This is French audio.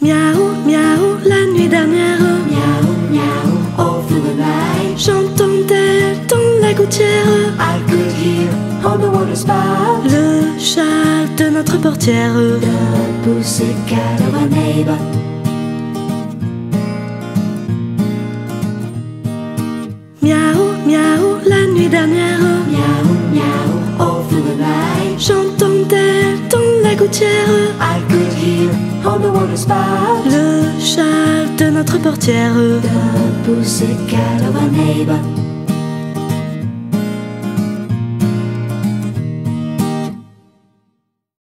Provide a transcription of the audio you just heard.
Miaou, miaou, la nuit dernière. Miaou, miaou, all through the night. J'entendais dans la gouttière I could hear on the water spout le chat de notre portière. the pussycat of our neighbor. Miaou, miaou, la nuit dernière. Miaou, miaou, all through the night. J'entendais dans la gouttière I could le chat de notre portière. the